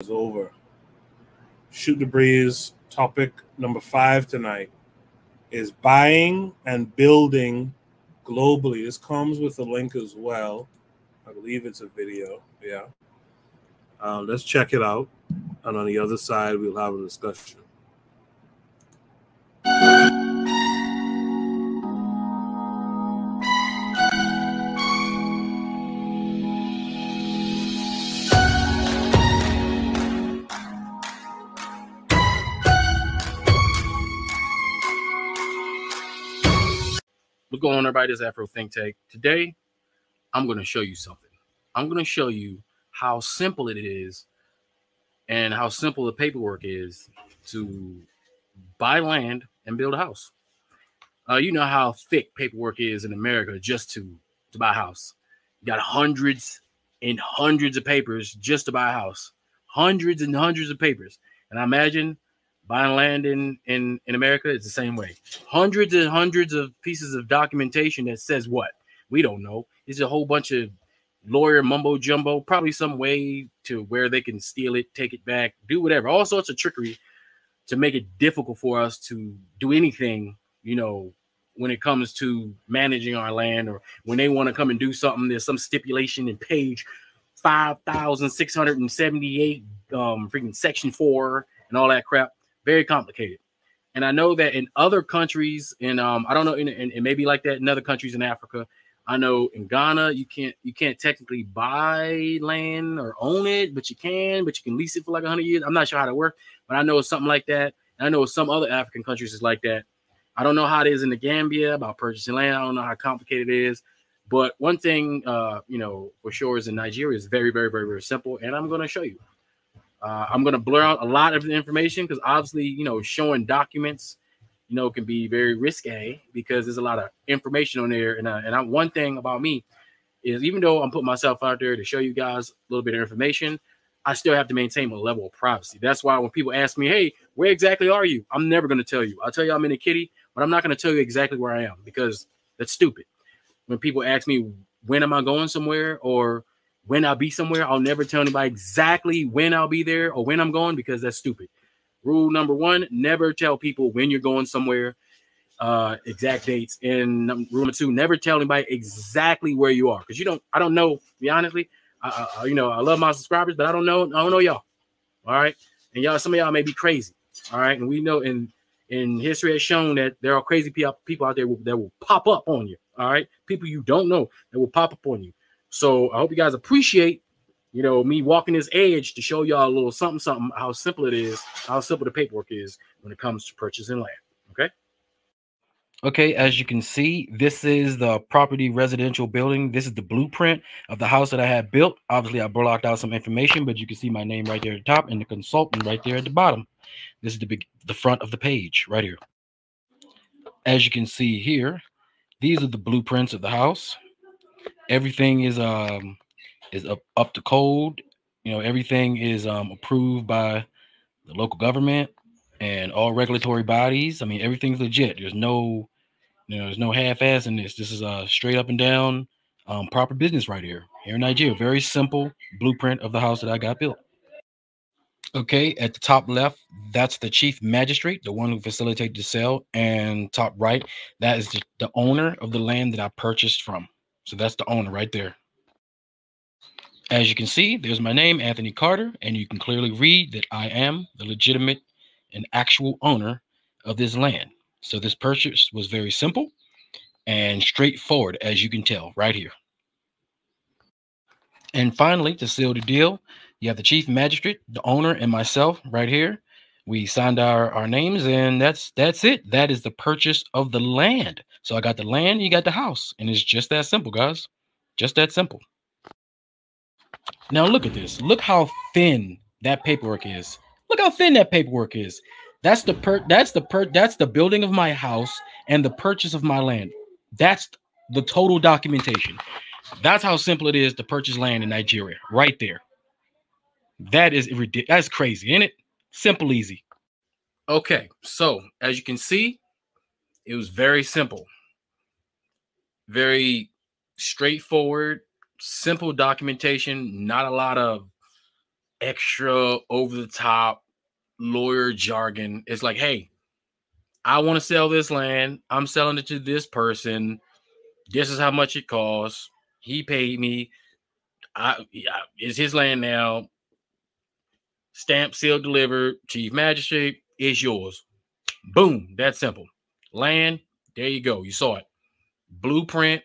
is over. Shoot the breeze topic number five tonight is buying and building globally. This comes with a link as well. I believe it's a video. Yeah. Uh, let's check it out. And on the other side, we'll have a discussion. What's going on, everybody? This is Afro Think Tank. Today, I'm going to show you something. I'm going to show you how simple it is and how simple the paperwork is to buy land and build a house. Uh, you know how thick paperwork is in America just to, to buy a house. You got hundreds and hundreds of papers just to buy a house. Hundreds and hundreds of papers. And I imagine buying land in in in America is the same way. Hundreds and hundreds of pieces of documentation that says what we don't know. It's a whole bunch of lawyer mumbo jumbo, probably some way to where they can steal it, take it back, do whatever, all sorts of trickery to make it difficult for us to do anything, you know, when it comes to managing our land or when they want to come and do something, there's some stipulation in page 5,678, um, freaking section four and all that crap very complicated. And I know that in other countries, and um, I don't know, in, in, it may be like that in other countries in Africa. I know in Ghana, you can't you can't technically buy land or own it, but you can, but you can lease it for like hundred years. I'm not sure how that works, but I know it's something like that. And I know some other African countries is like that. I don't know how it is in the Gambia about purchasing land. I don't know how complicated it is. But one thing, uh, you know, for sure is in Nigeria is very, very, very, very simple, and I'm going to show you. Uh, I'm going to blur out a lot of the information because obviously, you know, showing documents, you know, can be very risque because there's a lot of information on there. And, uh, and I, one thing about me is even though I'm putting myself out there to show you guys a little bit of information, I still have to maintain a level of privacy. That's why when people ask me, hey, where exactly are you? I'm never going to tell you. I'll tell you I'm in Ekiti, but I'm not going to tell you exactly where I am because that's stupid. When people ask me, when am I going somewhere or when I'll be somewhere. I'll never tell anybody exactly when I'll be there or when I'm going because that's stupid. Rule number one: never tell people when you're going somewhere, uh, exact dates. And rule number two: never tell anybody exactly where you are because you don't. I don't know. Be honestly, I, I, you know, I love my subscribers, but I don't know. I don't know y'all. All right, and y'all, some of y'all may be crazy. All right, and we know in in history has shown that there are crazy people out there that will pop up on you. All right, people you don't know that will pop up on you. So I hope you guys appreciate, you know, me walking this edge to show y'all a little something, something, how simple it is, how simple the paperwork is when it comes to purchasing land. Okay. Okay, as you can see, this is the property residential building. This is the blueprint of the house that I had built. Obviously, I blocked out some information, but you can see my name right there at the top and the consultant right there at the bottom. This is the big the front of the page right here. As you can see here, these are the blueprints of the house everything is um is up up to code. You know, everything is um approved by the local government and all regulatory bodies. I mean, everything's legit. There's no you know, there's no half-ass in this. This is a straight up and down um, proper business right here. Here in Nigeria, very simple blueprint of the house that I got built. Okay, at the top left, that's the chief magistrate, the one who facilitated the sale, and top right, that is the, the owner of the land that I purchased from. So that's the owner right there. As you can see, there's my name, Anthony Carter, and you can clearly read that I am the legitimate and actual owner of this land. So this purchase was very simple and straightforward, as you can tell right here. And finally, to seal the deal, you have the chief magistrate, the owner, and myself right here. We signed our, our names, and that's that's it. That is the purchase of the land. So I got the land, you got the house, and it's just that simple, guys. Just that simple. Now look at this. Look how thin that paperwork is. Look how thin that paperwork is. That's the per that's the per that's the building of my house and the purchase of my land. That's the total documentation. That's how simple it is to purchase land in Nigeria, right there. That is. That's crazy, isn't it? Simple, easy. Okay, so as you can see, it was very simple very straightforward, simple documentation, not a lot of extra over the top lawyer jargon. It's like, hey, I want to sell this land. I'm selling it to this person. This is how much it costs. He paid me. I, it's his land now. Stamp, sealed, delivered. Chief magistrate is yours. Boom. that simple. Land. There you go. You saw it. Blueprint.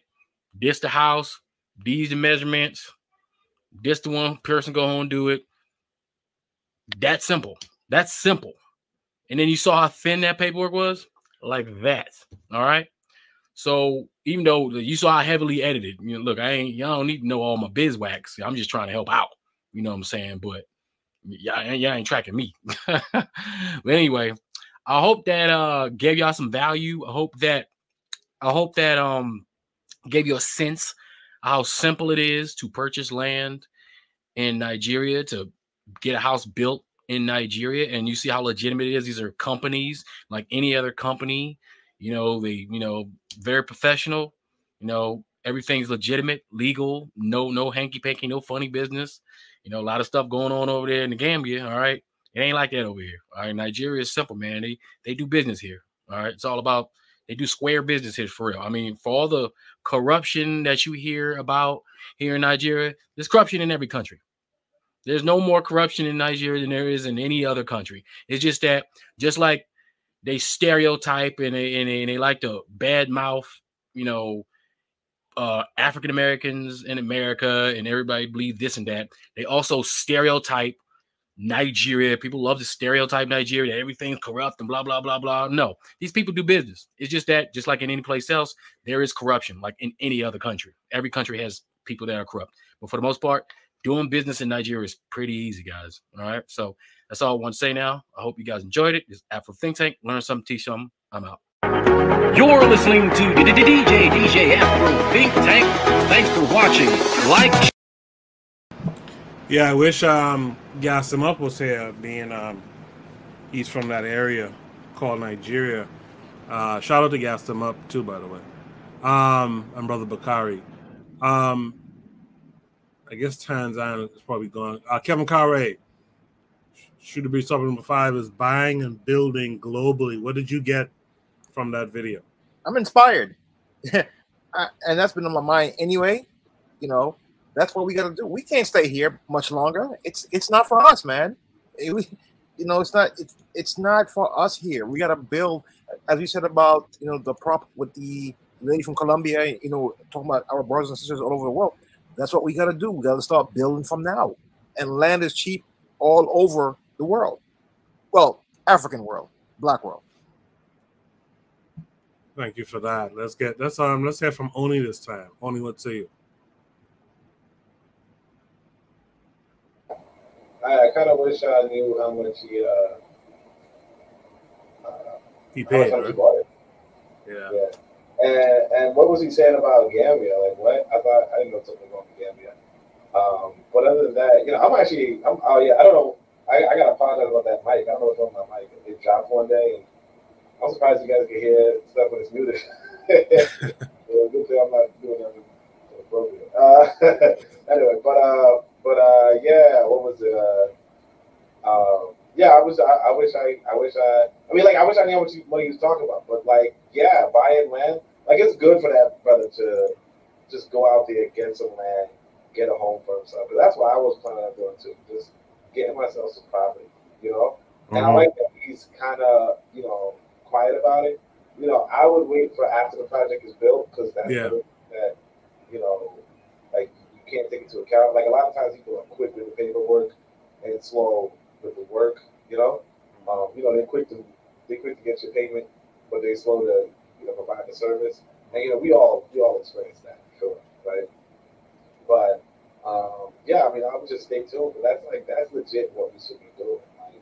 This the house. These the measurements. This the one person go home and do it. That simple. That's simple. And then you saw how thin that paperwork was, like that. All right. So even though you saw how heavily edited, you know, look, I ain't y'all don't need to know all my biz wax. I'm just trying to help out. You know what I'm saying? But y'all, y'all ain't tracking me. but anyway, I hope that uh gave y'all some value. I hope that I hope that um gave you a sense how simple it is to purchase land in Nigeria to get a house built in Nigeria and you see how legitimate it is. These are companies like any other company, you know, they, you know, very professional, you know, everything's legitimate, legal, no, no hanky panky, no funny business. You know, a lot of stuff going on over there in the Gambia. All right. It ain't like that over here. All right. Nigeria is simple, man. They they do business here. All right. It's all about they do square business here for real. I mean, for all the corruption that you hear about here in Nigeria, there's corruption in every country. There's no more corruption in Nigeria than there is in any other country. It's just that, just like they stereotype and they, and they, and they like to bad mouth, you know, uh, African Americans in America and everybody believe this and that. They also stereotype Nigeria. People love to stereotype Nigeria that everything's corrupt and blah blah blah blah. No, these people do business. It's just that, just like in any place else, there is corruption, like in any other country. Every country has people that are corrupt, but for the most part, doing business in Nigeria is pretty easy, guys. All right. So that's all I want to say now. I hope you guys enjoyed it. It's Afro Think Tank. Learn something, teach something. I'm out. You're listening to DJ DJ Afro Think Tank. Thanks for watching. Like. Yeah, I wish um Gas him up was here, being um he's from that area called Nigeria. Uh, shout out to Gas him up too, by the way. Um, and brother Bakari. Um, I guess Tanzania is probably gone. Uh, Kevin Carre, Shooter Breeze topic number five is buying and building globally. What did you get from that video? I'm inspired, and that's been on my mind anyway. You know, that's what we got to do. We can't stay here much longer. It's it's not for us, man. It, we, you know, it's not it's it's not for us here. We got to build, as you said about you know the prop with the lady from Colombia. You know, talking about our brothers and sisters all over the world. That's what we got to do. We got to start building from now. And land is cheap all over the world. Well, African world, black world. Thank you for that. Let's get let's um let's hear from Oni this time. Oni, what say you? I kind of wish I knew how much he uh, uh he paid. Right? He yeah. yeah. And and what was he saying about Gambia? Like what? I thought I didn't know something about Gambia. Um, but other than that, you know, I'm actually, I'm, oh yeah, I don't know. I, I got to apologize about that mic. I don't know what's wrong with my mic. It dropped one day, and I'm surprised you guys can hear stuff when it's muted. well, good thing I'm not doing anything appropriate. Uh, anyway, but uh, but uh, yeah, what was it? Uh, um, yeah, I was. I, I, wish I. I wish I. I mean, like, I wish I knew what, you, what he was talking about. But like, yeah, buying land, like, it's good for that brother to just go out there, get some land, get a home for himself. But that's what I was planning on doing too. Just getting myself some property, you know. And mm-hmm. I like that he's kind of, you know, quiet about it. You know, I would wait for after the project is built because that's yeah. that, you know, like you can't take into account. Like a lot of times people are quick with the paperwork and slow with the work, you know. Um, you know, they're quick to they quick to get your payment, but they slow to you know provide the service. And you know, we all we all experience that, sure, right? But um, yeah, I mean, I would just stay tuned. But that's like that's legit what we should be doing, like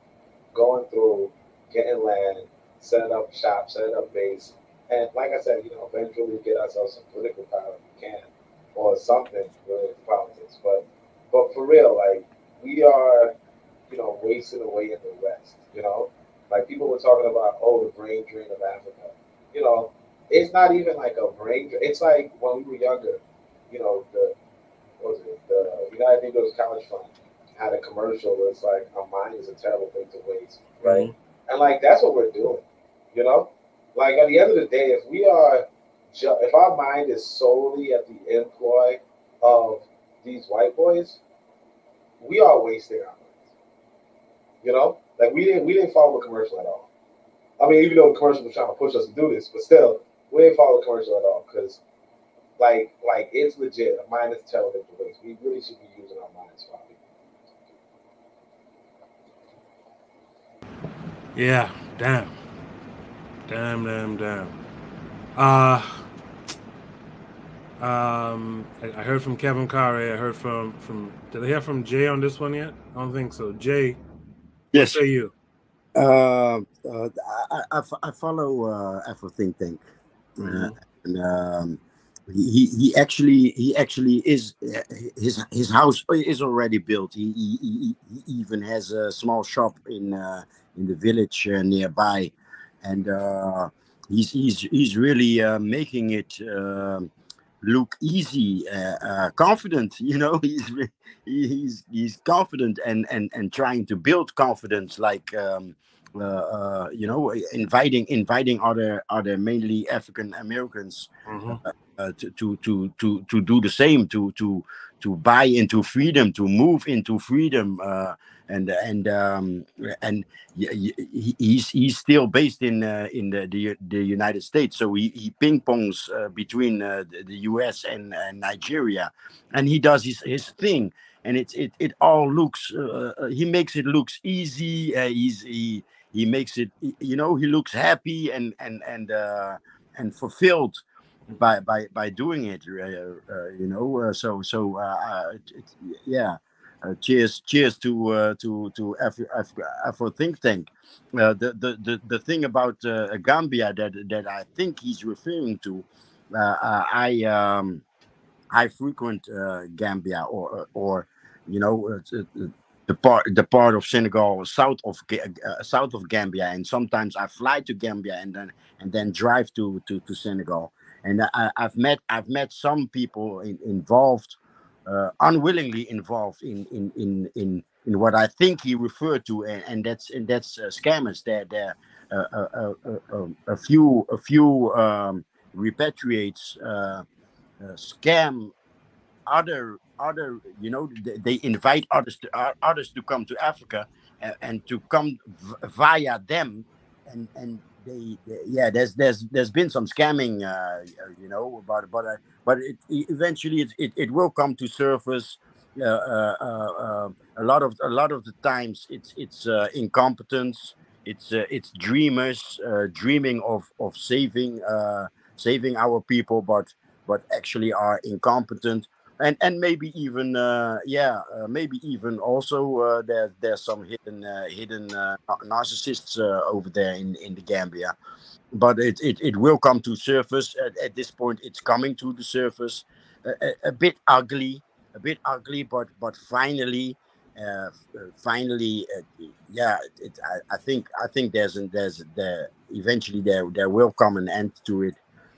going through, getting land, setting up shop, setting up base, and like I said, you know, eventually get ourselves some political power if we can, or something related to politics. But but for real, like we are you know, wasting away in the West. You know, like people were talking about, oh, the brain drain of Africa. You know, it's not even like a brain drain. It's like when we were younger, you know, the what was it, the United Negroes College Fund. had a commercial where it's like a mind is a terrible thing to waste, right? Mm-hmm. And like that's what we're doing, you know. Like at the end of the day, if we are, ju- if our mind is solely at the employ of these white boys, we are wasting our minds. You know, like we didn't we didn't follow the commercial at all. I mean, even though the commercial was trying to push us to do this, but still, we didn't follow the commercial at all because, like, like it's legit. A mind is telling it to. We really should be using our minds for Yeah, damn. Damn, damn, damn. Uh um I, I heard from Kevin Kare, I heard from from did I hear from Jay on this one yet? I don't think so. Jay, yes. say you? Uh, uh I, I, I follow uh Afro Think Tank. Uh, mm-hmm. Uh, and um he, he actually he actually is his his house is already built. He, he, he, he even has a small shop in uh, in the village uh, nearby, and uh, he's he's he's really uh, making it um, look easy, uh, confident. You know, he's he's he's confident and and and trying to build confidence, like. Um, uh, uh, you know, inviting inviting other other mainly African Americans mm-hmm. uh, to, to to to to do the same, to to to buy into freedom, to move into freedom, uh, and and um, and he's he's still based in uh, in the, the, the United States, so he, he ping pongs uh, between uh, the, U.S. and, Nigeria, and he does his, his thing, and it it it all looks uh, uh, he makes it looks easy. Uh, he's he he makes it you know he looks happy and and and and fulfilled by by by doing it you know so so it, yeah uh, cheers, cheers to uh, to to Afro, Afro, think tank. Uh, the, the the the thing about uh, Gambia that that I think he's referring to, uh, uh, I um, I frequent Gambia or or you know the part the part of Senegal south of south of Gambia, and sometimes I fly to Gambia and then and then drive to to, to Senegal. And I, have met I've met some people in, involved uh, unwillingly involved in in in in in what I think he referred to, and, and that's and that's uh, scammers. There, there, uh, a few a few um, repatriates uh, uh, scam other other. You know, they, invite others to uh, others to come to Africa and, and to come via them, and and they, they, yeah there's there's there's been some scamming uh, you know but but uh, but it, eventually it, it, it will come to surface uh, uh, uh, uh a lot of a lot of the times it's it's incompetence it's it's dreamers dreaming of of saving saving our people but but actually are incompetent and and maybe even uh, yeah uh, maybe even also uh, there there's some hidden uh, hidden uh, narcissists uh, over there in in the Gambia. But it, it it will come to surface. At, at this point it's coming to the surface. A, a, bit ugly a bit ugly but but finally finally yeah it, I, I think I think there's there's there eventually there there will come an end to it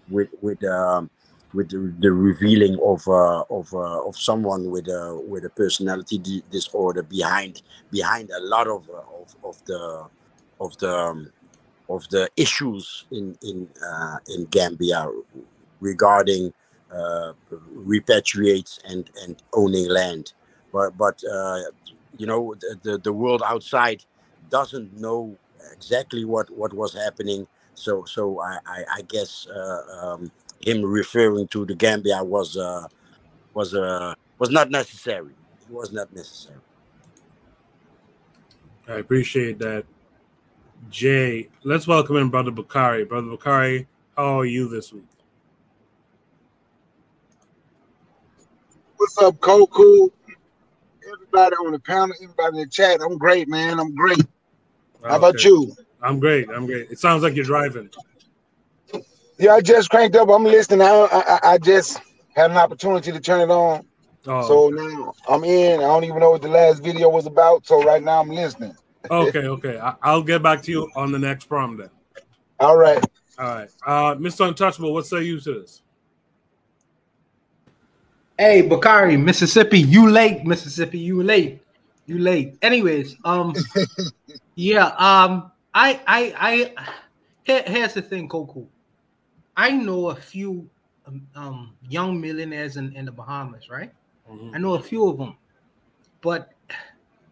with with um, with the, the revealing of uh, of uh, of someone with a with a personality disorder behind behind a lot of uh, of, of the of the um, of the issues in in uh, in Gambia regarding uh, repatriates and and owning land, but but uh, you know the, the, the world outside doesn't know exactly what what was happening. So so I I, I guess. Um, him referring to the Gambia was uh, was uh, was not necessary. It was not necessary. I appreciate that, Jay. Let's welcome in Brother Bakari. Brother Bakari, how are you this week? What's up, Koku? Everybody on the panel, everybody in the chat. I'm great, man. I'm great. How okay. about you? I'm great. I'm great. It sounds like you're driving. Yeah, I just cranked up. I'm listening. I, I, I just had an opportunity to turn it on. Oh. So now I'm in. I don't even know what the last video was about. So right now I'm listening. okay, okay. I, will get back to you on the next prom then. All right. All right. Uh, Mr. Untouchable, what say you to this? Hey, Bakari, Mississippi, you late. Mississippi, you late. You late. Anyways, um, yeah, um, I, I, I. Here, here's the thing, Coco. I know a few um, um young millionaires in, in the Bahamas, right? Mm-hmm. I know a few of them, but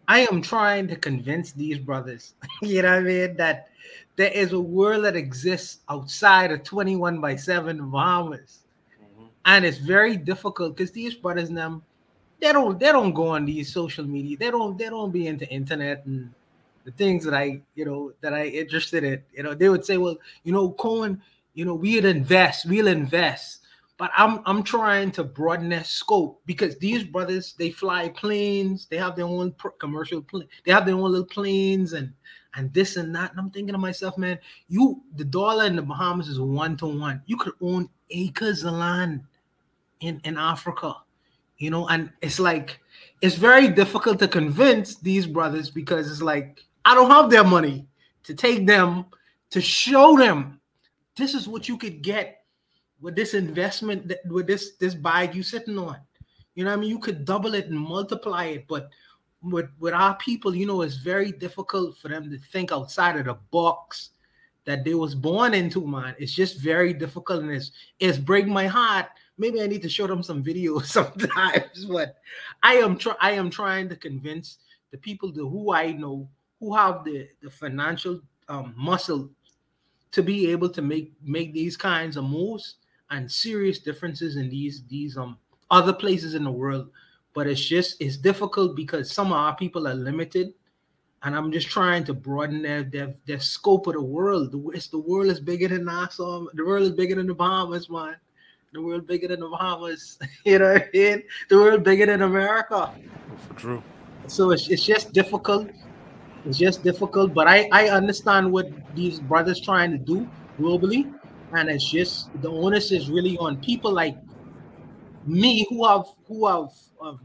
I am trying to convince these brothers, you know what I mean, that there is a world that exists outside of 21 by 7 Bahamas. Mm-hmm. And it's very difficult because these brothers them they don't they don't go on these social media. They don't they don't be into internet and the things that I, you know, that I interested in. You know, they would say, well, you know, Cohen, you know, we'll invest, we'll invest. But I'm I'm trying to broaden their scope because these brothers they fly planes, they have their own commercial plane, they have their own little planes and and this and that. And I'm thinking to myself, man, you the dollar in the Bahamas is one to one. You could own acres of land in in Africa you know, and it's like it's very difficult to convince these brothers because it's like I don't have their money to take them to show them this is what you could get with this investment that with this this bag you sitting on. You know what I mean? You could double it and multiply it, but with with our people, you know, it's very difficult for them to think outside of the box that they was born into, man. It's just very difficult and it's it's break my heart maybe I need to show them some videos sometimes. But I am try I am trying to convince the people to who I know who have the the financial um, muscle to be able to make make these kinds of moves and serious differences in these these um other places in the world. But it's just it's difficult because some of our people are limited and I'm just trying to broaden their their, their scope of the world. The, it's, the world is bigger than Nassau. The world is bigger than the Bahamas, man the world bigger than the Bahamas. you know what I mean? The world bigger than America. True. So it's, it's just difficult. It's just difficult, but I, I understand what these brothers trying to do globally. And it's just the onus is really on people like me who have who have um,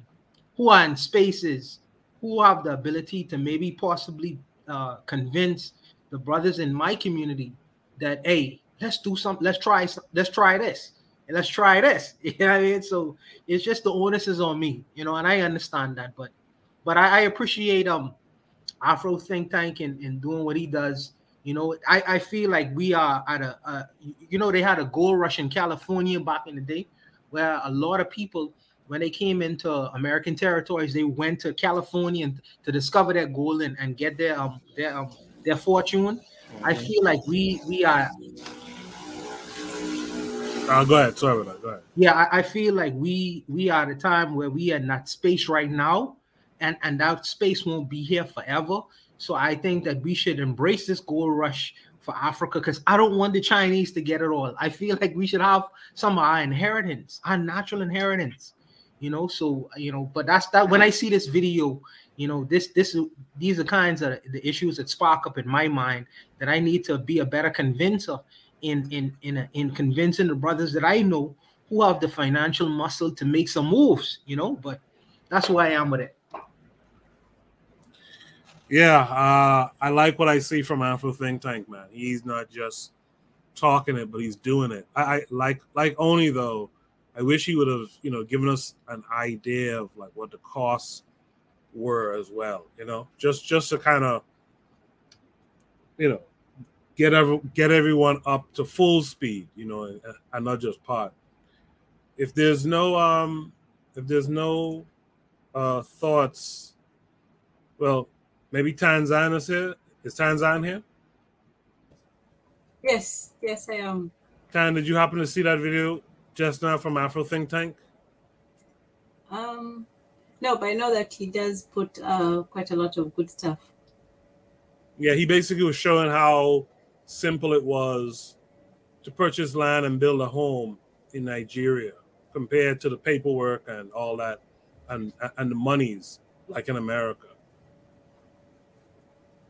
who are in spaces who have the ability to maybe possibly uh, convince the brothers in my community that hey let's do something let's try let's try this and let's try this. You know what I mean? So it's just the onus is on me, you know, and I understand that, but but I, I appreciate um Afro think tank and, and doing what he does. You know, I, I feel like we are at a, a you know they had a gold rush in California back in the day where a lot of people when they came into American territories, they went to California and to discover their gold and, and get their um their um their fortune. I mm-hmm. feel like we we are uh, go ahead. Sorry about that. Go ahead. Yeah, I, I, feel like we we are at a time where we are in that space right now, and and that space won't be here forever. So I think that we should embrace this gold rush for Africa because I don't want the Chinese to get it all. I feel like we should have some of our inheritance, our natural inheritance. You know, so you know, but that's that. When I see this video, you know, this this these are kinds of the issues that spark up in my mind that I need to be a better convincer in in in a, in convincing the brothers that I know who have the financial muscle to make some moves, you know. But that's why I am with it. Yeah, uh, I like what I see from Afro Think Tank, man. He's not just talking it, but he's doing it. I, I like like only though. I wish he would have, you know, given us an idea of like what the costs were as well. You know, just just to kind of, you know, get every, get everyone up to full speed, you know, and, and not just part. If there's no um, if there's no uh thoughts, well, maybe Tanzania's here. Is Tanzan here? Yes, yes, I am. Tan, did you happen to see that video just now from Afro Think Tank? Um, no, but I know that he does put uh, quite a lot of good stuff. Yeah, he basically was showing how simple it was to purchase land and build a home in Nigeria compared to the paperwork and all that and and the monies like in America.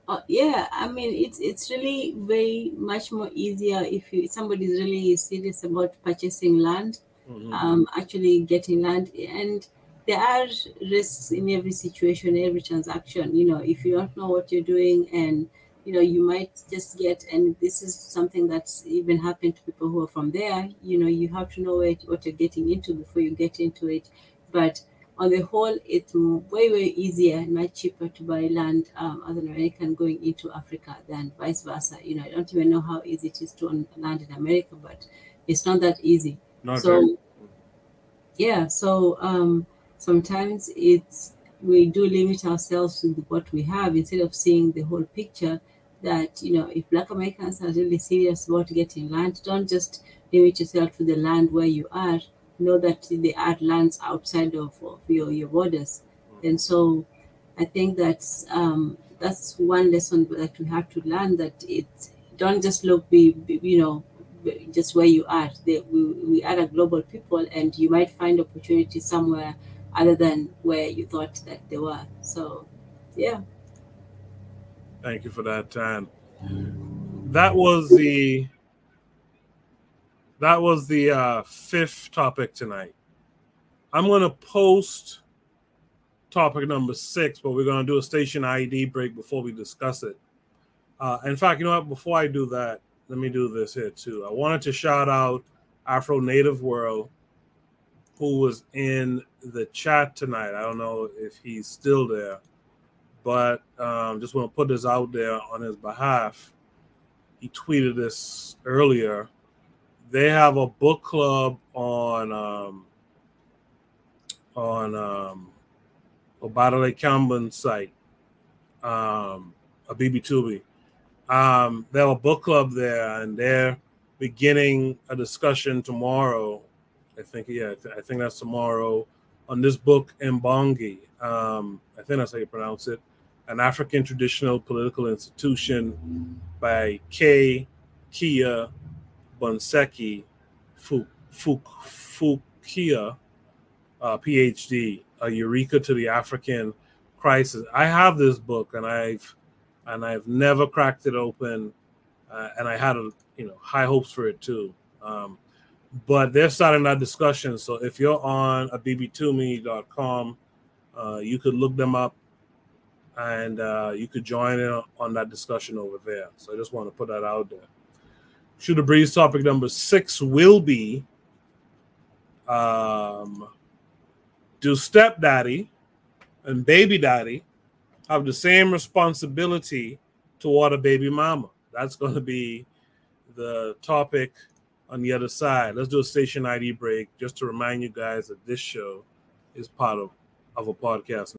Uh, yeah, I mean it's it's really very much more easier if you somebody's really serious about purchasing land, mm-hmm. um, actually getting land, and there are risks in every situation, every transaction. You know, if you don't know what you're doing and you know you might just get and this is something that's even happened to people who are from there you know you have to know what, what you're getting into before you get into it but on the whole, it's way, way easier and much cheaper to buy land um, as an American going into Africa than vice versa. You know, I don't even know how easy it is to own land in America, but it's not that easy. Not so, very. yeah, so um, sometimes it's we do limit ourselves to what we have instead of seeing the whole picture. That you know, if Black Americans are really serious about getting land, don't just limit yourself to the land where you are know that there are lands outside of, of your, your borders. And so I think that's um, that's one lesson that we have to learn that it don't just look be, be you know just where you are. We, we are a global people and you might find opportunity somewhere other than where you thought that they were. So yeah. Thank you for that, Tan. That was the that was the uh, fifth topic tonight. I'm going to post topic number six, but we're going to do a station ID break before we discuss it. Uh, in fact, you know what? Before I do that, let me do this here too. I wanted to shout out Afro Native World, who was in the chat tonight. I don't know if he's still there, but um, just want to put this out there on his behalf. He tweeted this earlier they have a book club on um, on um, Obadele Kambon site, um, a BB. Um, they have a book club there, and they're beginning a discussion tomorrow. I think, yeah, I think that's tomorrow on this book, Mbongi. Um, I think that's how you pronounce it. An African Traditional Political Institution by K. Kia Bunseki Fu-Kiau, uh, PhD, a Eureka to the African Crisis. I have this book, and I've and I've never cracked it open, uh, and I had a you know high hopes for it too. Um, but they're starting that discussion. So if you're on abibitumi.com, uh, you could look them up and uh, you could join in on that discussion over there. So I just want to put that out there. Shoot Breeze topic number six will be um, Do stepdaddy and baby daddy have the same responsibility toward a baby mama? That's going to be the topic on the other side. Let's do a station ID break just to remind you guys that this show is part of, of a podcast.